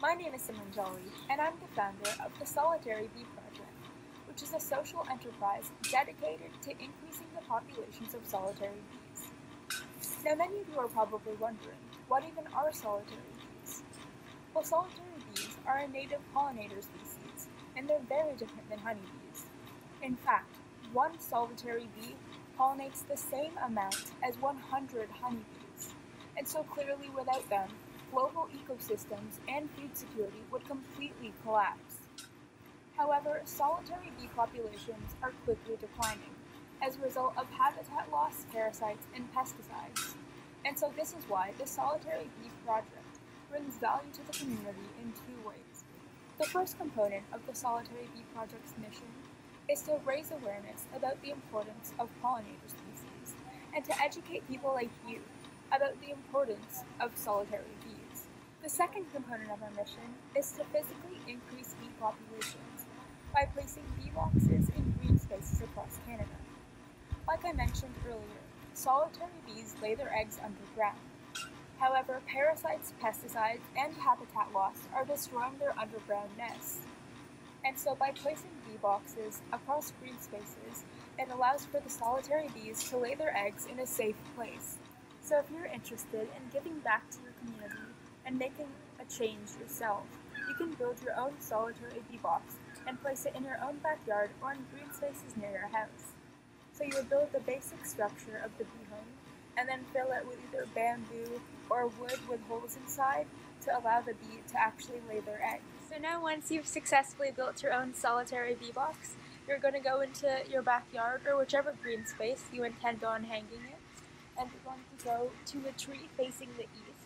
My name is Simran Jolly, and I'm the founder of the Solitary Bee Project, which is a social enterprise dedicated to increasing the populations of solitary bees. Now, many of you are probably wondering, what even are solitary bees? Well, solitary bees are a native pollinator species, and they're very different than honeybees. In fact, one solitary bee pollinates the same amount as 100 honeybees, and so clearly without them, global ecosystems and food security would completely collapse. However, solitary bee populations are quickly declining as a result of habitat loss, parasites, and pesticides. And so this is why the Solitary Bee Project brings value to the community in two ways. The first component of the Solitary Bee Project's mission is to raise awareness about the importance of pollinator species and to educate people like you about the importance of solitary bees. The second component of our mission is to physically increase bee populations by placing bee boxes in green spaces across Canada. Like I mentioned earlier, solitary bees lay their eggs underground. However, parasites, pesticides, and habitat loss are destroying their underground nests. And so by placing bee boxes across green spaces, it allows for the solitary bees to lay their eggs in a safe place. So if you're interested in giving back to your community and making a change yourself, you can build your own solitary bee box and place it in your own backyard or in green spaces near your house. So you would build the basic structure of the bee home and then fill it with either bamboo or wood with holes inside to allow the bee to actually lay their eggs. So now once you've successfully built your own solitary bee box, you're going to go into your backyard or whichever green space you intend on hanging it and you're going to go to a tree facing the east.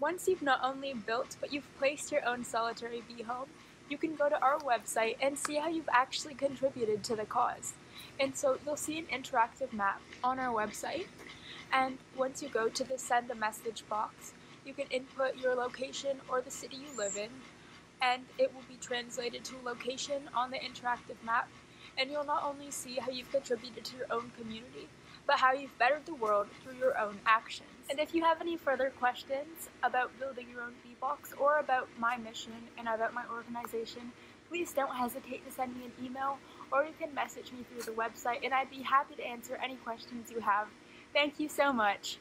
Once you've not only built but you've placed your own solitary bee home, you can go to our website and see how you've actually contributed to the cause. And so you'll see an interactive map on our website. And once you go to the send a message box, you can input your location or the city you live in, and it will be translated to a location on the interactive map. And you'll not only see how you've contributed to your own community, but how you've bettered the world through your own actions. And if you have any further questions about building your own bee box or about my mission and about my organization, please don't hesitate to send me an email or you can message me through the website and I'd be happy to answer any questions you have. Thank you so much.